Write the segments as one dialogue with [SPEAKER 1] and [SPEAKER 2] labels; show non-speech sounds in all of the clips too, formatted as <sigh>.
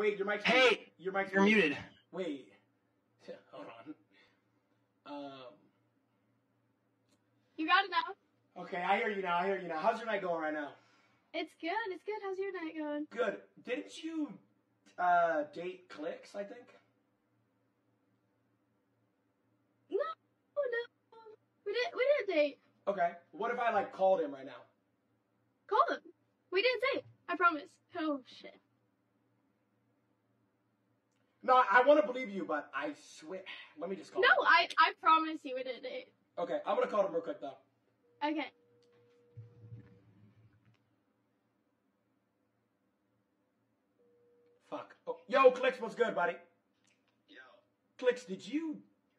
[SPEAKER 1] Wait, your mic's
[SPEAKER 2] Hey,
[SPEAKER 1] your mic's
[SPEAKER 2] You're muted.
[SPEAKER 1] Wait, <laughs> hold on. Um,
[SPEAKER 3] You got it now.
[SPEAKER 1] okay, I hear you now. I hear you now. How's your night going right now?
[SPEAKER 3] It's good. It's good. How's your night going?
[SPEAKER 1] Good. Didn't you uh, date Clix? I think.
[SPEAKER 3] No, no. We didn't. We didn't date.
[SPEAKER 1] Okay. What if I like called him right now?
[SPEAKER 3] Call him. We didn't date. I promise. Oh shit.
[SPEAKER 1] No, I want to believe you, but I swear. Let me just call.
[SPEAKER 3] No,
[SPEAKER 1] him.
[SPEAKER 3] I I promise you we didn't.
[SPEAKER 1] Okay, I'm gonna call him real quick though.
[SPEAKER 3] Okay.
[SPEAKER 1] Fuck. Oh, yo, Clix, what's good, buddy?
[SPEAKER 4] Yo.
[SPEAKER 1] Clix, did you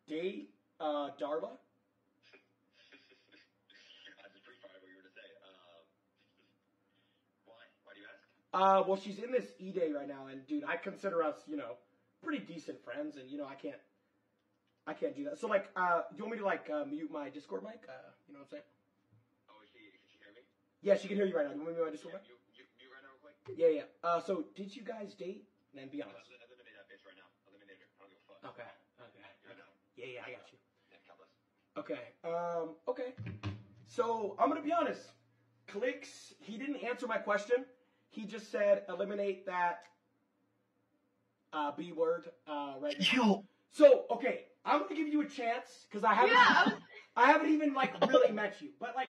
[SPEAKER 1] date uh, Darla? <laughs>
[SPEAKER 4] I just pre-fired what you were to say. Um, <laughs> why? Why do you ask?
[SPEAKER 1] Uh, well, she's in this E Day right now, and dude, I consider us, you know, pretty decent friends, and you know, I can't, I can't do that. So, like, uh, do you want me to like uh, mute my Discord mic? Uh, you know what I'm saying?
[SPEAKER 4] Oh, is she, can she hear me?
[SPEAKER 1] Yeah, she can hear you right now. Do you want me to mute my Discord
[SPEAKER 4] Yeah,
[SPEAKER 1] mic?
[SPEAKER 4] you, you, you right now real quick?
[SPEAKER 1] Yeah, yeah. Uh, so did you guys date? Then be honest.
[SPEAKER 4] Eliminate that bitch right now. Eliminate her. I don't give a fuck.
[SPEAKER 1] Okay. Okay. Yeah, yeah, I got you.
[SPEAKER 4] Yeah, God bless.
[SPEAKER 1] Okay. Um, okay. So I'm gonna be honest. Clix. He didn't answer my question. He just said eliminate that uh, B word uh, right now.
[SPEAKER 2] Yo,
[SPEAKER 1] So okay, I'm gonna give you a chance because I haven't.
[SPEAKER 3] Yeah. <laughs>
[SPEAKER 1] I haven't even like really met you, but like.